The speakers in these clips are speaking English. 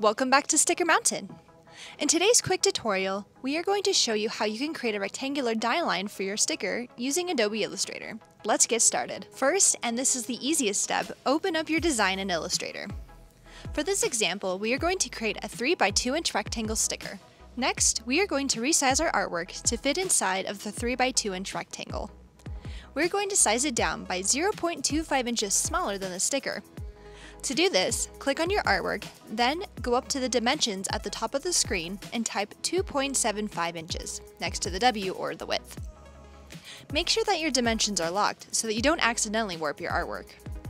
Welcome back to Sticker Mountain. In today's quick tutorial, we are going to show you how you can create a rectangular die line for your sticker using Adobe Illustrator. Let's get started. First, and this is the easiest step, open up your design in Illustrator. For this example, we are going to create a 3 by 2 inch rectangle sticker. Next, we are going to resize our artwork to fit inside of the 3 by 2 inch rectangle. We're going to size it down by 0.25 inches smaller than the sticker, to do this, click on your artwork, then go up to the dimensions at the top of the screen and type 2.75 inches next to the W or the width. Make sure that your dimensions are locked so that you don't accidentally warp your artwork.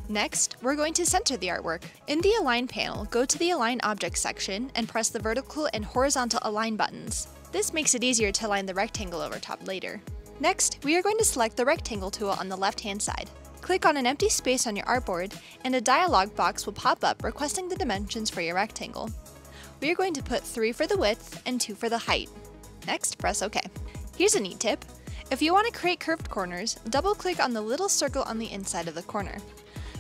Next, we're going to center the artwork. In the Align panel, go to the Align Objects section and press the vertical and horizontal align buttons. This makes it easier to align the rectangle over top later. Next, we are going to select the rectangle tool on the left-hand side. Click on an empty space on your artboard, and a dialog box will pop up requesting the dimensions for your rectangle. We are going to put 3 for the width and 2 for the height. Next, press OK. Here's a neat tip. If you want to create curved corners, double-click on the little circle on the inside of the corner.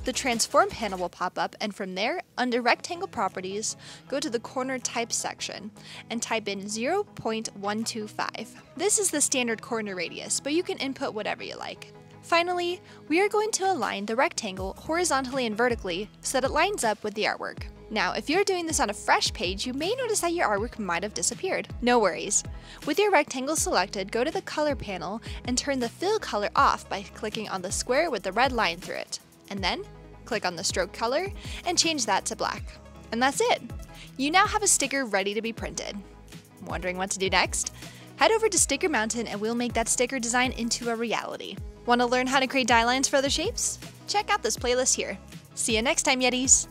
The Transform panel will pop up, and from there, under Rectangle Properties, go to the Corner Type section and type in 0.125. This is the standard corner radius, but you can input whatever you like. Finally, we are going to align the rectangle horizontally and vertically so that it lines up with the artwork. Now, if you're doing this on a fresh page, you may notice that your artwork might have disappeared. No worries. With your rectangle selected, go to the Color panel and turn the Fill color off by clicking on the square with the red line through it. And then, click on the stroke color and change that to black. And that's it! You now have a sticker ready to be printed. Wondering what to do next? Head over to Sticker Mountain and we'll make that sticker design into a reality. Want to learn how to create die lines for other shapes? Check out this playlist here. See you next time, Yetis!